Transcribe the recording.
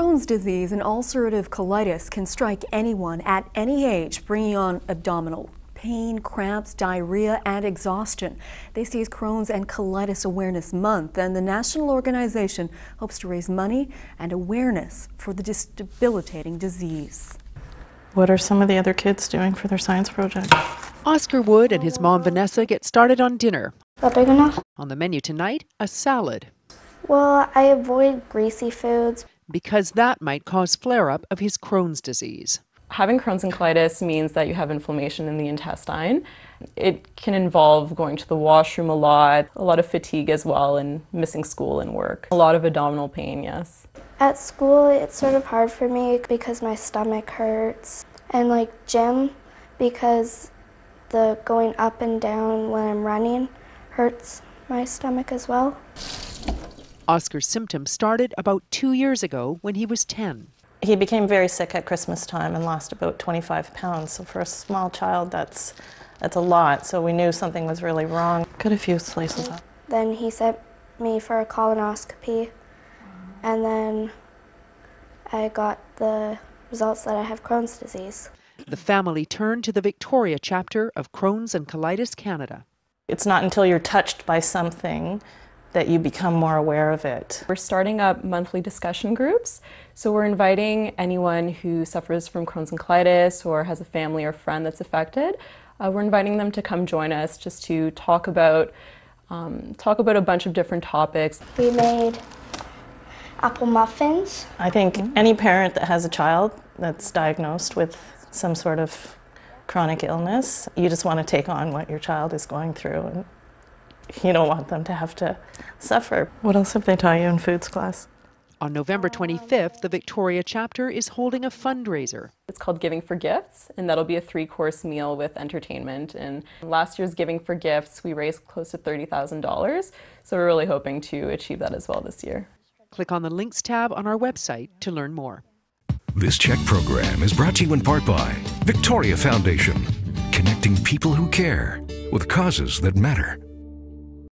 Crohn's disease and ulcerative colitis can strike anyone at any age, bringing on abdominal pain, cramps, diarrhea, and exhaustion. This is Crohn's and Colitis Awareness Month, and the national organization hopes to raise money and awareness for the debilitating disease. What are some of the other kids doing for their science project? Oscar Wood and his mom Vanessa get started on dinner. Not big enough? On the menu tonight, a salad. Well, I avoid greasy foods. Because that might cause flare up of his Crohn's disease. Having Crohn's and colitis means that you have inflammation in the intestine. It can involve going to the washroom a lot, a lot of fatigue as well, and missing school and work. A lot of abdominal pain, yes. At school, it's sort of hard for me because my stomach hurts. And like gym, because the going up and down when I'm running hurts my stomach as well. Oscar's symptoms started about two years ago when he was 10. He became very sick at Christmas time and lost about 25 pounds. So for a small child, that's that's a lot. So we knew something was really wrong. Cut a few slices up. Then he sent me for a colonoscopy, and then I got the results that I have Crohn's disease. The family turned to the Victoria chapter of Crohn's and Colitis Canada. It's not until you're touched by something that you become more aware of it. We're starting up monthly discussion groups. So we're inviting anyone who suffers from Crohn's and colitis or has a family or friend that's affected. Uh, we're inviting them to come join us just to talk about um, talk about a bunch of different topics. We made apple muffins. I think any parent that has a child that's diagnosed with some sort of chronic illness, you just want to take on what your child is going through and you don't want them to have to suffer. What else have they taught you in foods class? On November 25th, the Victoria chapter is holding a fundraiser. It's called Giving for Gifts, and that'll be a three course meal with entertainment. And last year's Giving for Gifts, we raised close to $30,000. So we're really hoping to achieve that as well this year. Click on the links tab on our website to learn more. This CHEK program is brought to you in part by Victoria Foundation, connecting people who care with causes that matter.